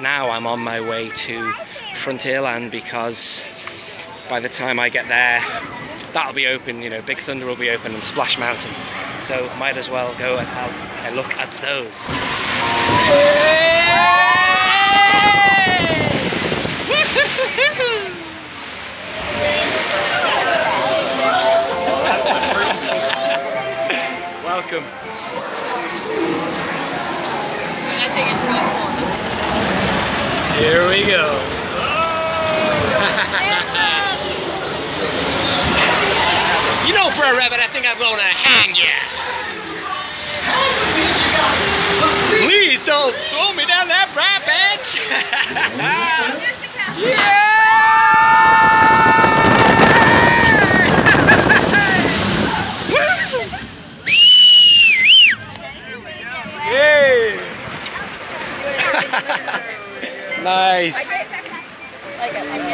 now I'm on my way to Frontierland because by the time I get there, that'll be open, you know, Big Thunder will be open and Splash Mountain. So might as well go and have a look at those. Welcome. I think it's really cool. Here we go. you know, Brer Rabbit, I think I'm gonna hang ya. Please don't throw me down that rabbit. yeah. Yay. nice. It, like